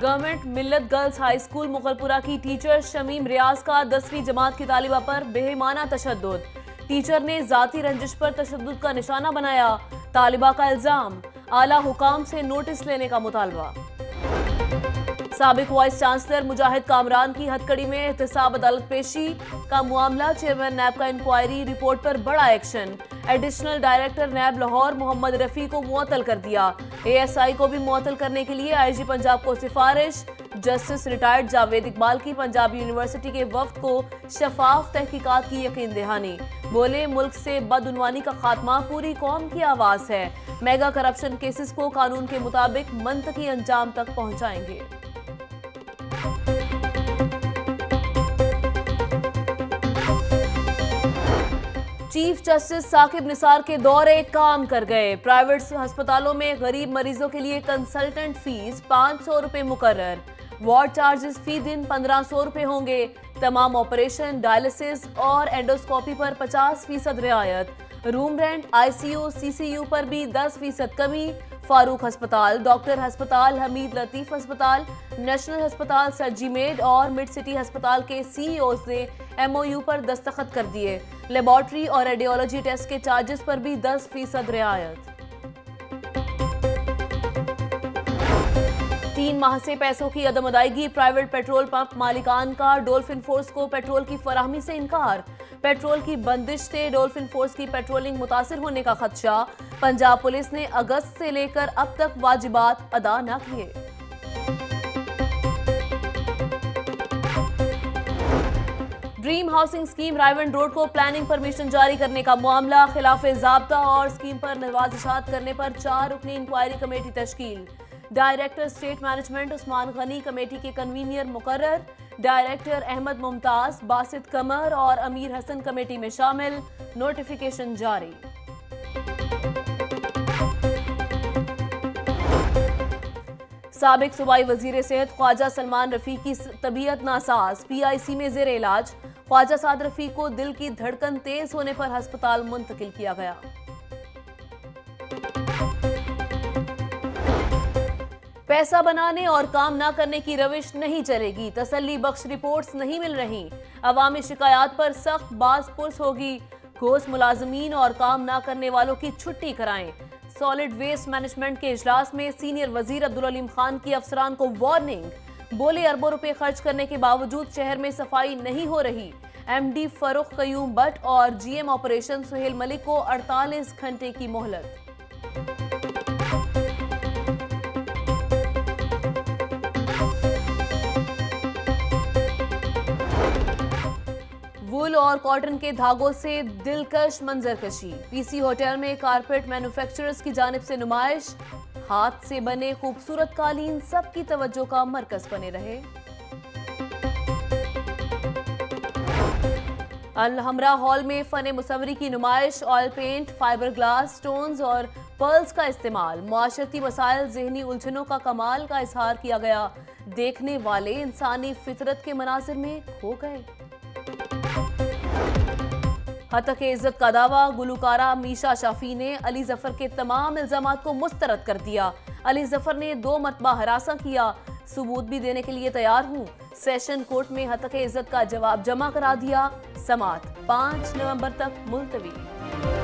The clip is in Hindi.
गवर्नमेंट मिल्लत गर्ल्स हाई स्कूल मुगलपुरा की टीचर शमीम रियाज का दसवीं जमात की तालिबा पर बेहमाना तशद टीचर ने जाती रंजिश पर तशद का निशाना बनाया। तालिबा का इल्ज़ाम, आला हुकाम से नोटिस लेने का मुतालबा। सबक वाइस चांसलर मुजाहिद कामरान की हथकड़ी में एहतसाब अदालत पेशी का मामला, चेयरमैन नैब का इंक्वायरी रिपोर्ट पर बड़ा action. Additional director NAB Lahore Mohammad Rafi को मुअतल कर दिया। एएसआई को भी मुअतल करने के लिए आईजी पंजाब को सिफारिश। जस्टिस रिटायर्ड जावेद इकबाल की पंजाब यूनिवर्सिटी के वफद को शफाफ तहकीकात की यकीन दहानी। बोले, मुल्क से बदउनवानी का खात्मा पूरी कौम की आवाज़ है। मेगा करप्शन केसेस को कानून के मुताबिक मंतकी अंजाम तक पहुंचाएँगे। चीफ जस्टिस साकिब निसार के दौरे काम कर गए। प्राइवेट अस्पतालों में गरीब मरीजों के लिए कंसल्टेंट फ़ीस पाँच सौ रुपये मुकर वार्ड चार्जेस फ़ी दिन पंद्रह सौ रुपये होंगे। तमाम ऑपरेशन डायलिसिस और एंडोस्कोपी पर 50 फ़ीसद रियायत। रूम रेंट आईसीयू सीसीयू पर भी 10 फ़ीसद कमी। फारूक अस्पताल डॉक्टर अस्पताल, हमीद लतीफ अस्पताल नेशनल अस्पताल, सर्जीमेड और मिड सिटी अस्पताल के सीईओ ने एमओयू पर दस्तखत कर दिए। लेबोरेटरी और रेडियोलॉजी टेस्ट के चार्जेस पर भी 10 फ़ीसद रियायत। तीन माह से पैसों की अदम अदायगी प्राइवेट पेट्रोल पंप मालिकान का डोल्फिन फोर्स को पेट्रोल की फराहमी से इनकार। पेट्रोल की बंदिश से डोल्फिन फोर्स की पेट्रोलिंग मुतासर होने का खदशा। पंजाब पुलिस ने अगस्त से लेकर अब तक वाजिबात अदा न किए। Dream housing scheme Raiwind road को प्लानिंग परमिशन जारी करने का मामला, खिलाफ जबता और स्कीम पर नवाजिशात करने पर चार रुकनी inquiry committee तश्कील। Director state management Usman Ghani committee के कन्वीनियर मुकर्र डायरेक्टर अहमद मुमताज़, बासित कमर और अमीर हसन कमेटी में शामिल नोटिफिकेशन जारी। सबक सूबाई वज़ीर सेहत ख्वाजा सलमान रफी की तबीयत नासाज, पीआईसी में जेर इलाज। ख्वाजा साद रफी को दिल की धड़कन तेज होने पर अस्पताल मुंतकिल किया गया। पैसा बनाने और काम ना करने की रविश नहीं चलेगी। तसल्ली बख्श रिपोर्ट्स नहीं मिल रही। अवामी शिकायत पर सख्त बाज पुरस होगी। घोष मुलाजमीन और काम ना करने वालों की छुट्टी कराएँ। सॉलिड वेस्ट मैनेजमेंट के इजलास में सीनियर वज़ीर अब्दुल अलीम खान की अफसरान को वार्निंग। बोले अरबों रुपए खर्च करने के बावजूद शहर में सफ़ाई नहीं हो रही। एमडी फरुख कयूम भट्ट और जीएम ऑपरेशन सुहेल मलिक को 48 घंटे की मोहलत। वुल और कॉटन के धागों से दिलकश मंजरकशी। पीसी होटल में कारपेट मैन्युफैक्चरर्स की जानब से नुमाइश। हाथ से बने खूबसूरत कालीन सबकी तवज्जो का मरकज बने रहे। अलहमरा हॉल में फन मुसवरी की नुमाइश oil paint fibre glass stones और पर्ल्स का इस्तेमाल। माशरती मसाइल, जहनी उलझनों का कमाल का इजहार किया गया। देखने वाले इंसानी फितरत के मनाजिर में खो गए। हतक इज़्ज़त का दावा, गुलकारा मीशा शाफी ने अली ज़फ़र के तमाम इल्ज़ाम को मुस्तरद कर दिया। अली ज़फ़र ने दो मरतबा हरासा किया। सबूत भी देने के लिए तैयार हूँ। सेशन कोर्ट में हतक इज़्ज़त का जवाब जमा करा दिया। समात पाँच नवंबर तक मुलतवी।